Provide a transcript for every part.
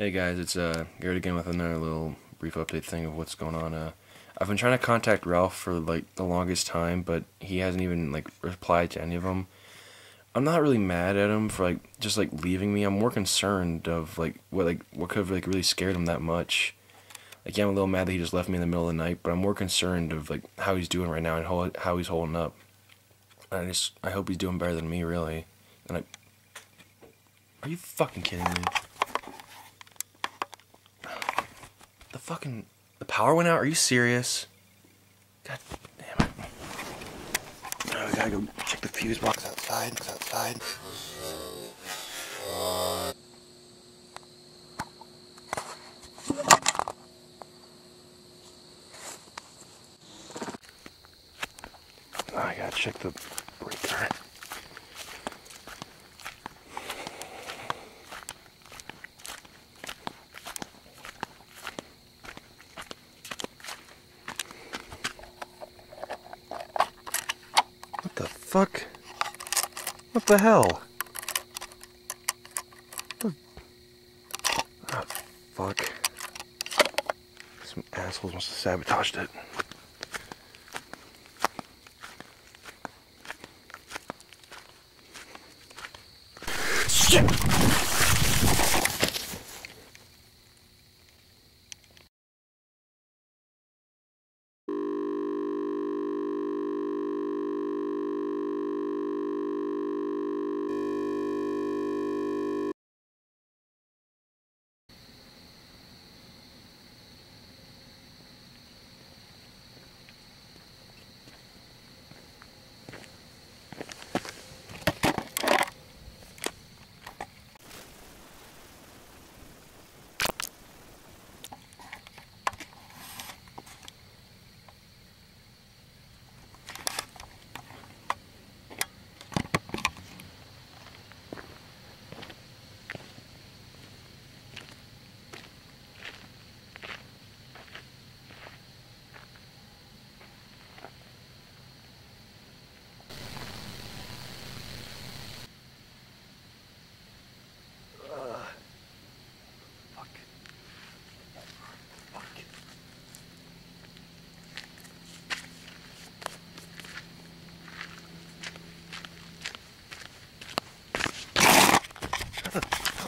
Hey guys, it's uh Garrett again with another little brief update thing of what's going on. Uh, I've been trying to contact Ralph for like the longest time, but he hasn't even like replied to any of them. I'm not really mad at him for like just like leaving me. I'm more concerned of like what like what could have like really scared him that much. Like yeah, I'm a little mad that he just left me in the middle of the night, but I'm more concerned of like how he's doing right now and how how he's holding up. I just I hope he's doing better than me, really. And I, are you fucking kidding me? The fucking the power went out. Are you serious? God damn it! Oh, I gotta go check the fuse box outside. It's outside. I gotta check the What the fuck? What the hell? What? Oh, fuck. Some assholes must have sabotaged it. Shit!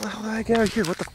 The, hell did I get out here? What the?